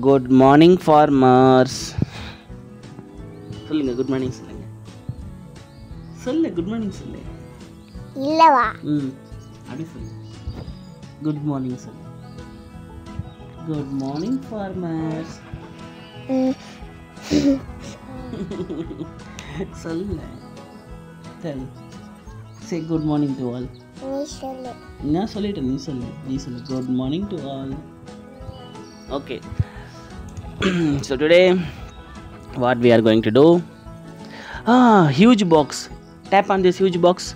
Good morning farmers சொல்லுங்க good morning சொல்லுங்க சொல்லு குட் மார்னிங் சொல்லு இல்லவா ம் அப்படி சொல்லு குட் மார்னிங் சொல்லு குட் மார்னிங் ஃபார்மர்ஸ் ம், சொல்லு tell say good morning to all நீ சொல்லு நான் சொல்லிட்டேன் நீ சொல்லு நீ சொல்லு good morning to all okay so today what we are going to do? Ah huge box. Tap on this huge box.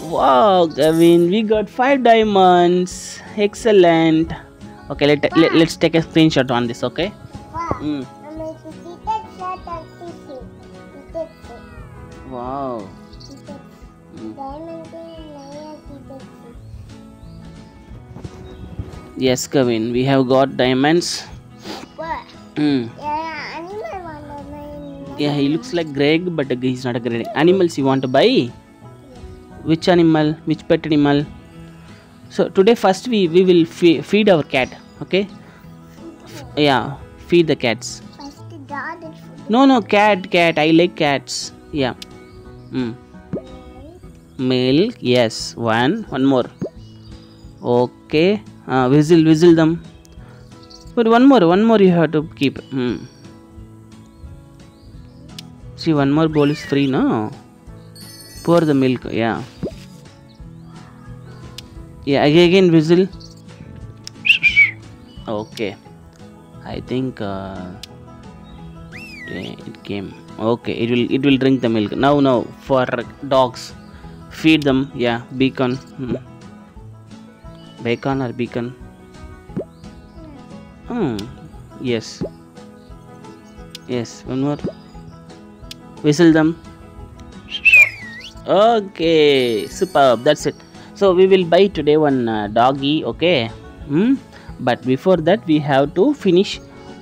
Wow Gavin we got five diamonds. Excellent. Okay let let let's take a screenshot on this okay? Wow. Mm. wow. Yes Kevin, we have got diamonds. Yeah, he looks like Greg, but uh, he's not a Greg. Animals you want to buy? Which animal? Which pet animal? So today first we we will fe feed our cat. Okay? F yeah, feed the cats. No, no, cat, cat. I like cats. Yeah. Mm. Milk. Yes. One. One more. Okay. Uh, whistle, whistle them but one more one more you have to keep. Mm. see one more bowl is free no? Pour the milk yeah. Yeah again, whistle okay. I think uh, it came. Okay it will it will drink the milk. Now now for dogs feed them yeah beacon. Hmm. bacon or beacon hmm. Yes. Yes one more. Whistle them okay superb that's it. So we will buy today one uh, doggy okay? Hmm? but before that we have to finish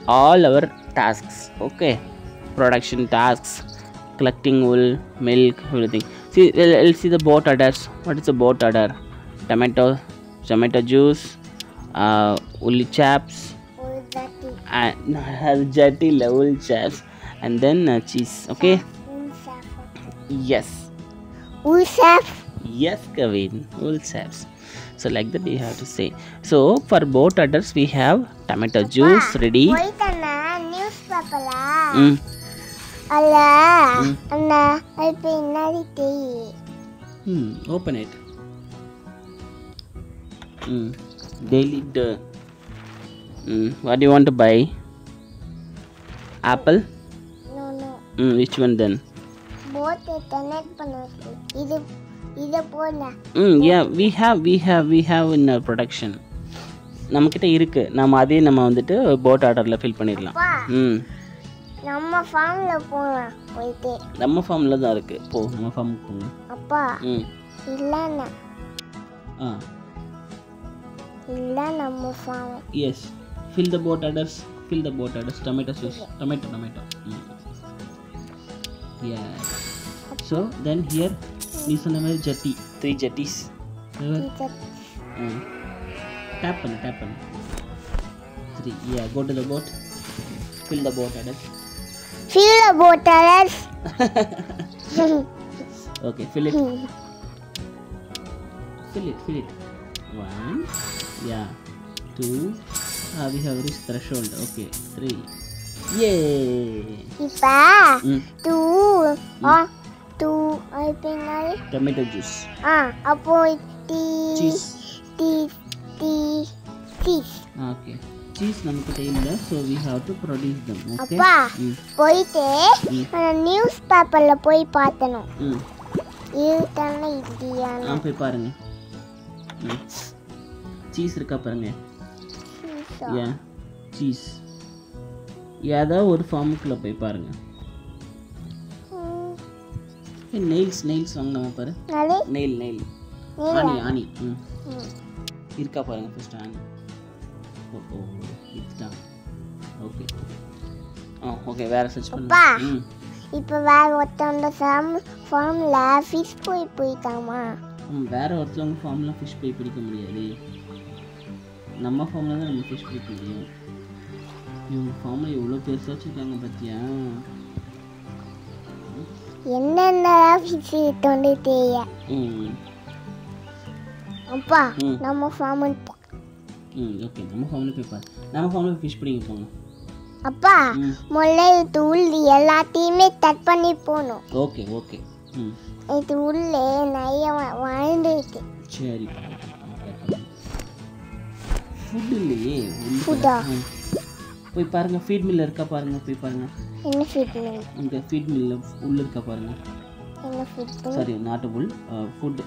all our tasks okay? Production tasks collecting wool milk everything. See we'll, see the boat orders. What is the boat order? Tomato tomato juice uh, woolly chaps and her jetty level chefs and then uh, cheese okay? Yes. Chef? Yes Kavin All chefs? So like that you have to say. So for both others we have tomato juice ready. mm. ಅಲ್ಲ ಅಣ್ಣ ಅಲ್ಪ ಇನ್ನಡಿತಿ ಹ್ಮ್ open it The. Hmm. What do you want to buy? Apple. No no Hmm. Which one then? போட்டு connect பண்ண இது இதை போடல Hmm. Yeah, we have, we have, we have in our production. நம்மக்கிட்ட இருக்கு நம்ம அதே நம்ம வந்துட்டு போட் ஆர்டரில் ஃபில் பண்ணிடலாம் ம் நம்ம ஃபார்ம்ல போகலாம் போயிட்டு நம்ம ஃபார்மில் தான் இருக்கு போ நம்ம ஃபார்முக்கு போங்க அப்பா ம் இல்லைண்ணா ஆ இல்லை நம்ம form Yes. fill the boat adders. Fill the boat adders. Tomato sauce. Tomato tomato. Mm. yeah. So then here this one is jetty three jetties mm. tap on tap on. Three. Yeah go to the boat. Fill the boat adders. Fill the boat adders. Okay fill it. Fill it fill it. One. Yeah. Two. Ah, we have reached threshold okay three yay இப்போ mm. Two ஆ two அது பின்னாடி tomato juice ஆ அப்போ tea cheese tea tea cheese okay cheese நம்மக்கிட்ட இல்லை so we have to produce them okay அப்பா mm. போயிட்டு ம். நான் நியூஸ் பேப்பரில் போய் பார்த்தனும் ம் இது தானே இந்தியான்னு ஆ போய் பாருங்க சீஸ் இருக்கா பாருங்க ஏன் சீஸ் ஏதாவது ஒரு ஃபார்முக்குள்ளே போய் பாருங்க. நெயில்ஸ் நெயில்ஸ் வாங்கினாம பாரு. நெயில் நெயில் ஆனி ஆனி ம். இருக்கா பாருங்க ஃபர்ஸ்ட் ஆனி ஓ இதுதான் ஓகே ஆ ஓகே வேற சர்ச். பண்ணு ம். இப்போ வேற ஒருத்தவங்க ஃபார்ம் ஃபார்மில் ஃபிஷ் போய் போயிட்டாமா ம், வேற ஒருத்தவங்க ஃபார்ம்லாம் ஃபிஷ் போய் பிடிக்க முடியாது. நம்ம ஃபார்மில் தான் நம்ம ஃபிஷ் பிடிக்க முடியும். இவங்க ஃபார்மில் எவ்வளோ பெருசாக வச்சுருக்காங்க பார்த்தியா என்னென்னலாம் ஃபிஷ் தொண்டு தேய ம். அப்பா. நம்ம ஃபார்ம் ம் ஓகே நம்ம ஃபார்மில் போய் பாரு. நம்ம ஃபார்மில் ஃபிஷ் பிடிங்க போங்க. அப்பா ம். முதல்ல இது உள்ள எல்லாத்தையுமே கட் பண்ணி போகணும் ஓகே ஓகே ம். இது உள்ளே நிறைய வாழ்ந்துருக்கு சரி. ஃபுட் இல்லையே? ம். போய் பாருங்க ஃபீட் மில்ல இருக்கா பாருங்க போய் பாருங்க. என்ன ஃபுட் அங்கே ஃபீட் மில்ல உள்ள இருக்கா பாருங்க. என்ன food sorry not full food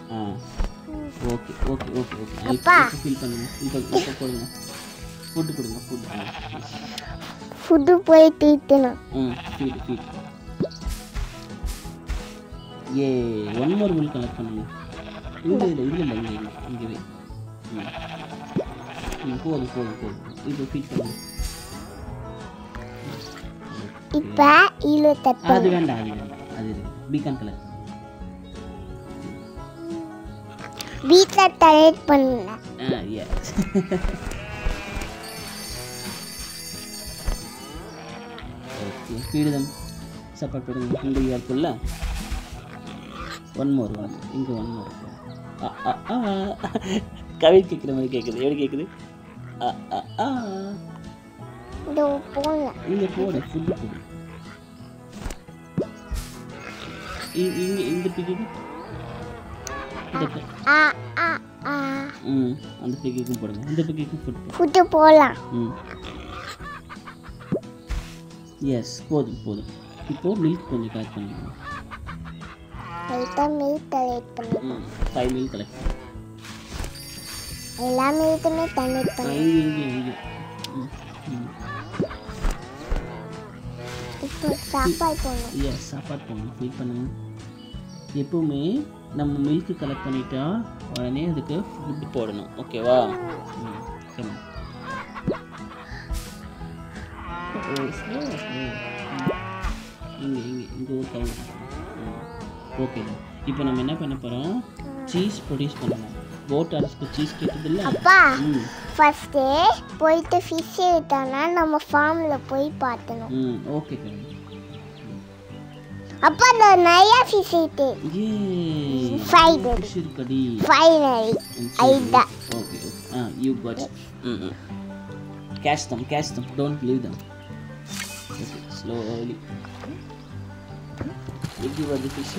okay okay okay okay அப்பா. ஃபீல் பண்ணுங்க இப்போ இப்போ போடுங்க. ஃபுட் கொடுங்க ஃபுட் ஆ ஃபுட்டு போய் தீட்டணும் ம் feed feed a one more will collect பண்ணுங்க. இல்லை இல்லை இல்லை இல்லை இங்கே இங்கேவே ம். ம் போதும் போதும் போதும் இப்போ ஃபீட் பண்ணுங்க இப்போ இதில் கட் அது பண்ணு வேண்டாம் அது வேண்டாம் அது பீகான் கலர் வீட்டில் டயட் பண்ணல ஆ yes okay feed them support பண்ணுங்க இங்கே இருக்குல்ல ஒன் மோர் ஒன் இங்கே ஒன் மோர் கவி கேட்குற மாதிரி கேட்குது எப்படி கேட்குது இந்த போகல இங்கே போடு ஃபுட்டு போடு இங்கே இந்த பிக்கு இந்த பி- ஆ ஆ ஆ ம் அந்த பிக்குக்கும் போடுங்க இந்த பிக்குக்கும் ஃபுட் போடு ஃபுட்டு போகலாம் ம் எஸ் போதும் போதும் இப்போ மில்க் கொஞ்சம் கலெக்ட் பண்ணுங்க லைட்டாக மில்க் டயட் பண்ணு ம் ஃபைவ் மில்க் கலெக்ட் எல்லா மில்க்குமே தண்ணி இப்போ சாப்பாடு போகணும் எஸ் சாப்பாடு போகணும் ஃபீல் பண்ணுங்க. எப்பவுமே நம்ம மில்க் கலெக்ட் பண்ணிட்டா உடனே அதுக்கு ஃபுட் போடணும். ஓகேவா ம் சரி இங்கே இங்கே இங்கே ஒரு ஓகே இப்போ நம்ம என்ன பண்ண போகிறோம் சீஸ் ப்ரொடியூஸ் பண்ணணும். போட் அரசுக்கு சீஸ் கேட்டதில்ல அப்பா ம் ஃபஸ்ட்டு போயிட்டு ஃபிஷ் எடுத்தோன்னா நம்ம ஃபார்மில் போய் பார்த்தணும் ம் ஓகே கண்ணு அப்பா நான் நிறையா ஃபிஷ் எடுத்து Fried. Fish இருக்கடி finally okay. Ah, you got it. Mm-mm. Catch them, catch them. Don't leave them. Okay, slowly. You give her the fish.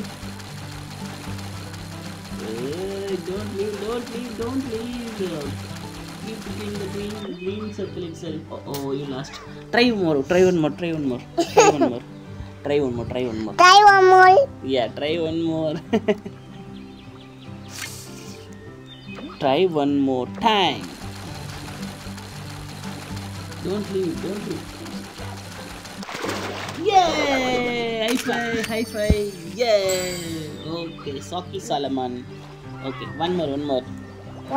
Don't leave, don't leave, don't leave. Keep between the green, green circle itself. Oh, oh, you lost. Try more, try one more, try one more. Try one more. try one more, try one more. Try one more. Yeah, try one more. try one more time. Don't leave, don't leave. Yay! High five, high five, yay! Okay, Saki Salaman. Okay, one more, one more.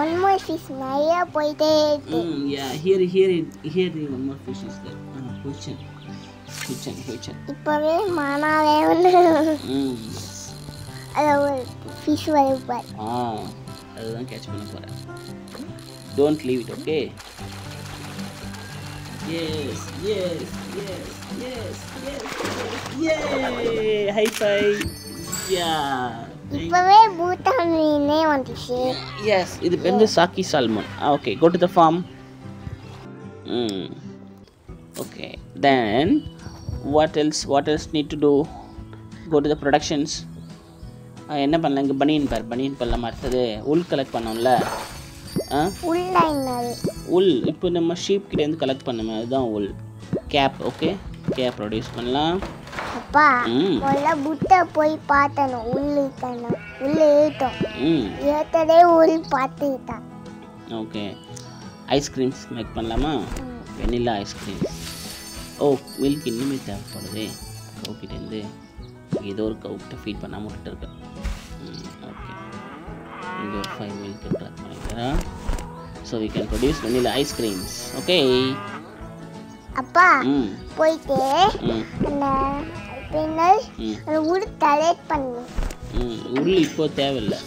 One more fish நிறைய போயிட்டே இருக்கு Mm, yeah, here, here, here, one more fish is there. Uh, Huchan. Huchan, Huchan. இப்போவே மானாவே வந்து Mm. அது ஒரு fish வருப்பார் ஆ அதுதான் catch பண்ண போகிறேன் don't leave it okay yes yes yes yes yes a high five yeah இப்போவே பூட்டான் மீனே வந்துச்சு. எஸ் இது வந்து சாக்கி salmon okay go to the farm okay then what else what else need to do go to the productions என்ன பண்ணலாம்? இங்கே பனியன் பார் பனியன் பண்ணலாம் அடுத்தது உள் கலெக்ட் பண்ணோம்ல. உள் இப்போ நம்ம ஷீப் கிட்டேருந்து கலெக்ட் பண்ணோமே அதுதான் உள் கேப் ஓகே கேப் ப்ரொடியூஸ் பண்ணலாம். அப்பா முதல்ல புட்டை போய் பார்த்தணும். உள்ளு இருக்கணும் உள்ள ஏட்டோம் ஏத்ததே உள் பார்த்துக்கிட்டான். ஓகே. ஐஸ்கிரீம்ஸ் மேக் பண்ணலாமா? வெனிலா ஐஸ்கிரீம் ஓ மில்க் இன்னுமே தேவைப்படுதே. கவுக்கிட்டேருந்து ஏதோ ஒரு கவுக்கிட்ட ஃபீட் பண்ணாமல் விட்டுட்டு இருக்கேன் ஓகே இங்கே ஒரு ஃபைவ் மில்க் கலெக்ட் பண்ணிக்கிறேன். So we can produce vanilla ice creams okay அப்பா போயிட்டு அந்த பின்னல் ம். அந்த உள் கலெக்ட் பண்ணு. ம் உள் இப்போ தேவையில்லை.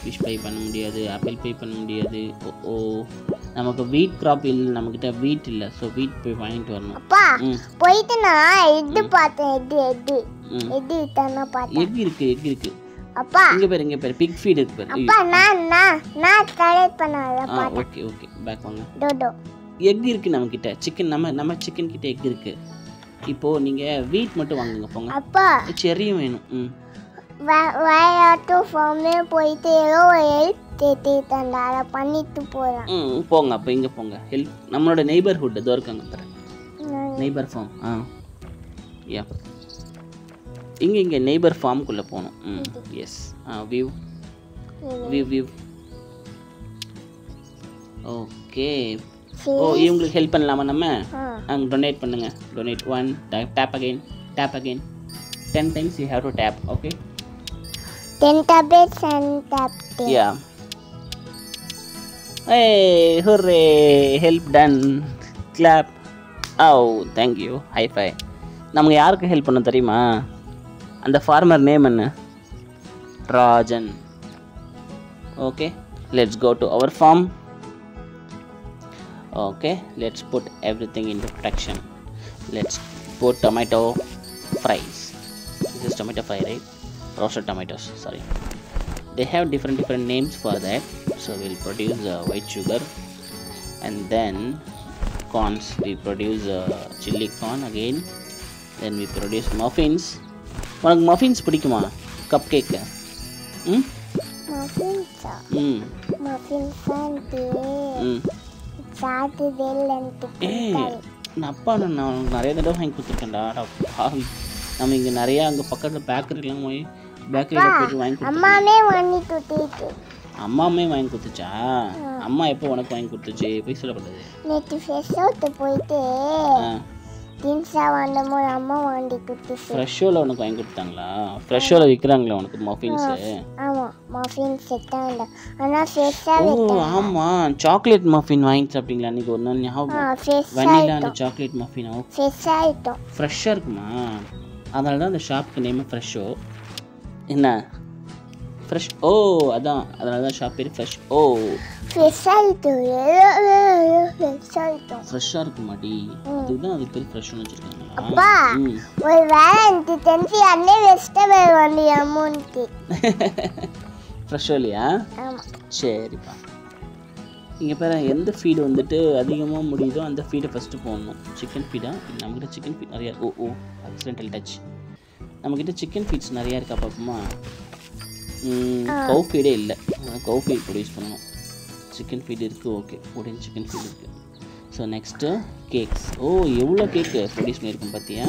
ஃபிஷ் பை பண்ண முடியாது ஆப்பிள் பை பண்ண முடியாது. ஓ நமக்கு வீட் கிராப் இல்லை நம்மக்கிட்ட வீட் இல்லை. ஸோ வீட் போய் வாங்கிட்டு வரணும். அப்பா போயிட்டு நான் எட்டு பார்த்தேன் எட்டு ம். எட்டு தானே பார்த்தேன். எக் இருக்கு எக் இருக்கு. அப்பா. இங்கே பேர் இங்கே பேர். பிக் ஃபீட் இருக்கு பேர். அப்பா நான் நான் நான் கலெக்ட் பண்ணாத ஆ பார்த்தேன். ஓகே ஓகே பேக் வாங்க. டோடோ எக் இருக்கு நம்மக்கிட்ட சிக்கன் நம்ம நம்ம சிக்கன் கிட்ட எக் இருக்கு. இப்போது நீங்கள் வீட் மட்டும் வாங்குங்க போங்க. அப்பா. செரியும் வேணும். ம். விளையாட்டு ஃபார்மே போயிட்டு ஏதோ ஹெல்ப் தேத்திட்டேன்டா அதை பண்ணிட்டு போகிறேன் ம் போங்க அப்போ இங்கே போங்க. ஹெல்ப் நம்மளோட நெய்பர்ஹுட் இதோ இருக்காங்க பாரு. நெய்பர் ஃபார்ம் ஆ. யா இங்கே இங்கே நெய்பர் ஃபார்முக்குள்ளே போகணும். ம் yes ah view view view okay oh இவங்களுக்கு ஹெல்ப் பண்ணலாமா நம்ம? அங்கே டொனேட் பண்ணுங்க. Donate one tap again tap again ten times you have to tap okay ten tablets and tap yeah Hey, hooray! Help done. Clap. Oh, thank you. High five. நமக்கு யாருக்கு help பண்ண தெரியுமா? அந்த farmer name என்ன? Rajan okay let's go to our farm okay let's put everything in protection let's put tomato fries this is tomato fry right roasted tomatoes sorry they have different different names for that so we'll produce uh, white sugar and then corns we produce uh, chili corn again then we produce muffins உனக்கு muffins பிடிக்குமா cup cake hmm மஃபின்ஸா ம் muffins అంటే ம் சாட்டுதேலன்ட்டு ஏய் நான் அப்பா நான் உனக்கு நிறைய தடவை வாங்கி கொடுத்துருக்கேன்டா. பாவி நம்ம இங்கே நிறையா அங்கே பக்கத்தில் பேக்கரிலாம் போய் பேக்கரியில் போயிட்டு வாங்கி அம்மாவே வாங்கி கொடுத்துட்டு அம்மாமே வாங்கி கொடுத்துச்சா? அம்மா எப்போ உனக்கு வாங்கி கொடுத்துச்சு? போய் சொல்லப்பட்டது நேற்று போயிட்டு தின்ஸா வாங்கும்போது அம்மா வாங்கி கொடுத்துச்சு ஃப்ரெஷ்ஷோவில் உனக்கு வாங்கி கொடுத்தாங்களா? ஃப்ரெஷ்ஷோவில் விற்கிறாங்களா உனக்கு மஃபின்ஸு ஆமாம் மஃபின்ஸ் செட்டாக இல்லை. ஆனால் ஃப்ரெஷ்ஷாக ஓ ஆமாம் சாக்லேட் மஃபின் வாங்கி சாப்பிட்டீங்களா அன்றைக்கி ஒரு நாள் ஞாபகம் வெனிலா அந்த சாக்லேட் மஃபின் ஃப்ரெஷ் ஆகிட்டோம் ஃப்ரெஷ்ஷாக இருக்குமா? அதனால தான் அந்த ஷாப்புக்கு நேம் ஃப்ரெஷ்ஷோ என்ன? ஃப்ரெஷ் ஓ அதான். அதனால தான் ஷாப் பேர் ஃப்ரெஷ் ஓ. ஃப்ரெஷ் ஆகிட்டோம் ஃப்ரெஷ் ஆகிட்டோம் ஃப்ரெஷ்ஷாக இருக்குமாடி அதுக்கு தான் அதுக்கு பேர் ஃப்ரெஷ்னு வச்சுருக்காங்க. அப்பா ஒரு வேலை எனக்கு தெரிஞ்சு அண்ணே வெஜிடபிள் வண்டி அமௌண்ட்டு ஃப்ரெஷ்ஷோ இல்லையா சரிப்பா. இங்கே பாரு எந்த ஃபீடு வந்துட்டு அதிகமாக முடியுதோ அந்த ஃபீடை ஃபஸ்ட்டு போடணும். சிக்கன் ஃபீடா நம்மக்கிட்ட சிக்கன் ஃபீட் நிறையா ஓ ஓ ஆக்சிடென்டல் டச் நம்மக்கிட்ட சிக்கன் ஃபீட்ஸ் நிறையா இருக்கா பார்ப்போமா? கவு ஃபீடே இல்லை. கவு ஃபீட் ப்ரொடியூஸ் பண்ணணும். சிக்கன் ஃபீட் இருக்குது ஓகே ஃபோர்டீன் சிக்கன் ஃபீட் இருக்குது ஸோ நெக்ஸ்ட்டு கேக்ஸ் ஓ எவ்வளோ கேக்கு ப்ரொடியூஸ் பண்ணியிருக்கோம் பார்த்தியா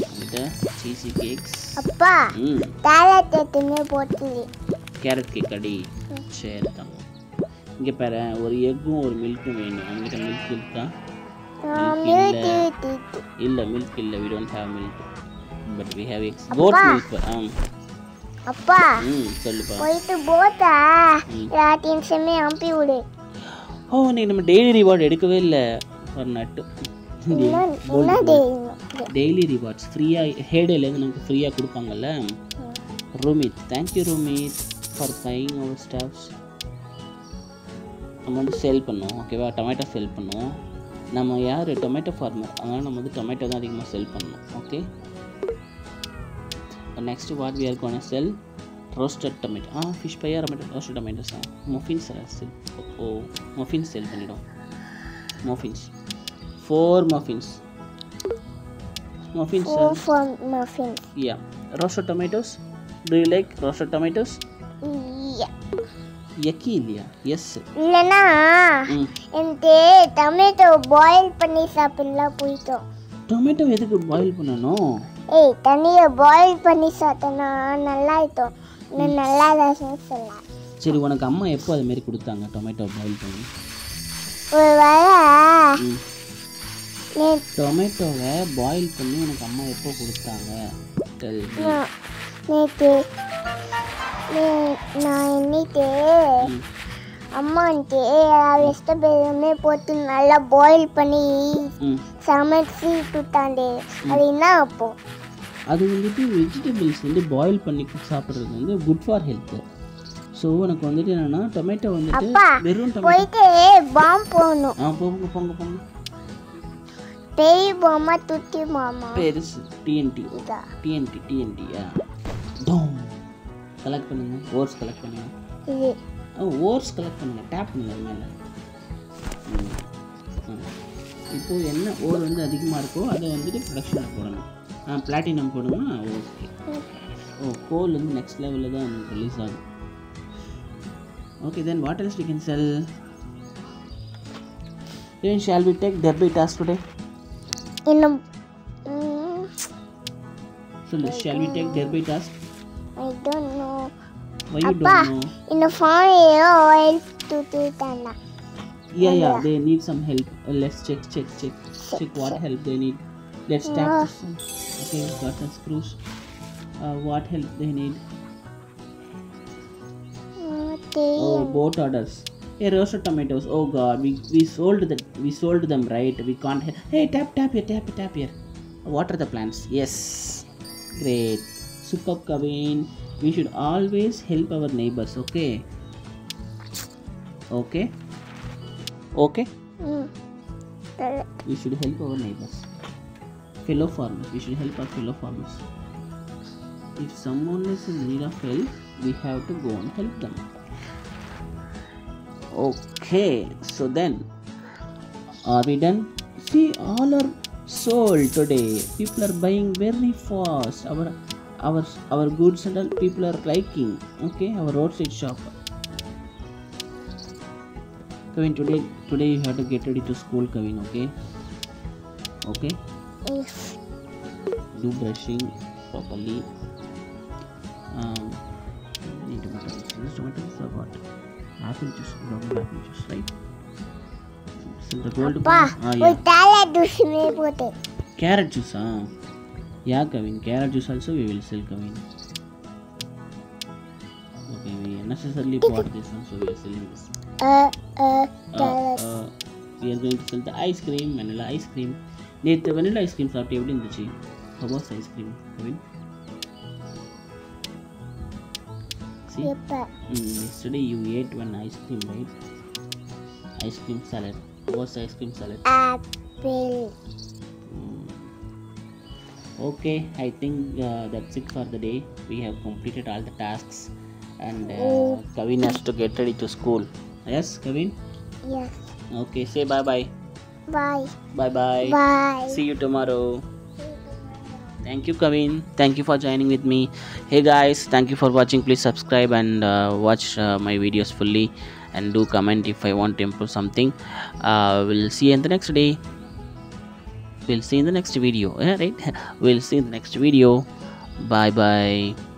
நம்மகிட்ட சீசி கேக்ஸ் அப்பா ம். டேலட் எடுத்துமே போட்டுது கேரட் கேக் அடி. சரி தாங்க இங்கே பாரு ஒரு எக்கும் ஒரு மில்க்கும் வேணும். உங்ககிட்ட மில்க் இருக்கா? இல்லை. மில்க் இல்லை we don't have milk but we have eggs goat milk ah அப்பா. ம் சொல்லுப்பா. போயிட்டு போட்டா எல்லாத்தையும் செம்மி அனுப்பி விடு. ஓ நீ நம்ம டெய்லி ரிவார்டு எடுக்கவே இல்லை. ஒரு நட்டு. டெய்லி ரிவார்ட்ஸ் ஃப்ரீயாக ஹேடேலேருந்து நமக்கு ஃப்ரீயாக கொடுப்பாங்கல்ல? Rumit thank you Rumit for buying our stuffs நம்ம வந்து சேல் பண்ணுவோம் ஓகேவா டொமேட்டோ சேல் பண்ணுவோம். நம்ம யார்? டொமேட்டோ ஃபார்மர் அதனால் நம்ம வந்து டொமேட்டோ தான் அதிகமாக செல் பண்ணணும் okay next what we are gonna sell roasted tomato ah fish Bhaiya tomato roasted tomatoes தான் muffins sell oh muffins sell பண்ணிடும் muffins four muffins muffins Four for muffins. Yeah. Roasted tomatoes. Do you like roasted tomatoes? Yeah. எக்கி இல்லையா yes இல்லைன்னா ம் எனக்கு tomato boil பண்ணி சாப்பிடலாம் பிடிக்கும் tomato எதுக்கு பாயில் பண்ணணும் ஏய் தண்ணியை பாயில் பண்ணி சாப்பிட்டேன்னா நல்லா இருக்கும் நான் நல்லா தான் சொல்லலாம் சரி உனக்கு அம்மா எப்போ அது மாதிரி கொடுத்தாங்க? டொமேட்டோ பாயில் பண்ணி. ஒரு வேளை டொமேட்டோவை பாயில் பண்ணி உனக்கு அம்மா எப்போ கொடுத்தாங்க? நேற்று நான் இன்னைக்கு ம். அம்மா வந்துட்டு எல்லா வெஜிடபிளுமே போட்டு நல்லா பாயில் பண்ணி சமைச்சு கொடுத்தாண்டே. அது என்ன அப்போ? அது வந்துட்டு வெஜிடபிள்ஸ் வந்து பாயில் பண்ணி சாப்பிட்றது வந்து குட் ஃபார் ஹெல்த்து ஸோ உனக்கு வந்துட்டு என்னன்னா டொமேட்டோ வந்துட்டு வெறும் டொமேட்டோ போகணும் ஆ போங்க போங்க போங்க. பெரிய பொம்மை துட்டி மாமா. பெருசு டிஎன்டி டிஎன்டி டிஎன்டி ஆ. டோம் கலெக்ட் பண்ணுங்க ஓர்ஸ் கலெக்ட் பண்ணுங்க. ஓர்ஸ் கலெக்ட் பண்ணுங்க டேப் பண்ணுங்க மேலே. ம். ம். இப்போ என்ன ஓர் வந்து அதிகமாக இருக்கோ அதை வந்துட்டு ப்ரொடக்ஷனில் போடணும். பிளாட்டினம் போடணும்னா ஓகே ஓ கோல் வந்து நெக்ஸ்ட் லெவலில் தான் ரிலீஸ் ஆகும் okay then what else we can sell then shall we take derby task today இன்னும் ம், so shall we take derby task I don't know why you அப்பா don't know இந்த phone ஏதோ oil துட்டி தாண்டா yeah yeah they need some help uh, let's check check check check what help they need Let's ah. tap this one. Okay, got the screws. Uh, what help they need? Oh, oh both orders. Hey, roasted tomatoes. Oh God, we we sold that. We sold them, right? We can't. Hey, tap tap here, tap tap here. What are the plants? Yes, great. Super Kavin. We should always help our neighbors. Okay. Okay. Okay. Mm. We should help our neighbors fellow farmers. We should help our fellow farmers. If someone is in need of help we have to go and help them. Okay so then are we done? See all are sold today. People are buying very fast. Our our our goods and all people are liking. Okay our roadside shop. Kevin today today you have to get ready to school Kevin okay? Okay do brushing properly um the tomato juice tomato juice or what apple juice long apple juice right so the gold ah yeah carrot juice me put carrot juice ah yeah Kevin carrot juice also we will sell Kevin okay we necessarily bought this one so we are selling this uh uh, carrot uh, uh we are going to sell the ice cream vanilla ice cream நேற்று vanilla ice cream சாப்பிட்டு எப்படி இருந்துச்சு how was ice cream Kavin See, எப்ப mm, yesterday you ate one ice cream, right? Ice cream salad. What's ice cream salad? Apple Mm. Okay, I think uh, that's it for the day. We have completed all the tasks, and uh, Kavin has to get ready to school. Yes, Kavin. Yes Okay, say bye bye. Bye. Bye bye. Bye. See you tomorrow. Thank you, Kavin. Thank you for joining with me. Hey guys, thank you for watching. Please subscribe and uh, watch uh, my videos fully and do comment if I want to improve something. Uh, we'll see you in the next day. We'll see in the next video. Yeah, right? We'll see in the next video. Bye bye.